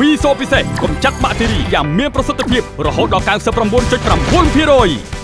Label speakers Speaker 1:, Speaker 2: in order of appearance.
Speaker 1: វីសូពិសេសកម្ចាត់បាក់តេរីយ៉ាងមានប្រសិទ្ធភាពរហូតដល់99.9%។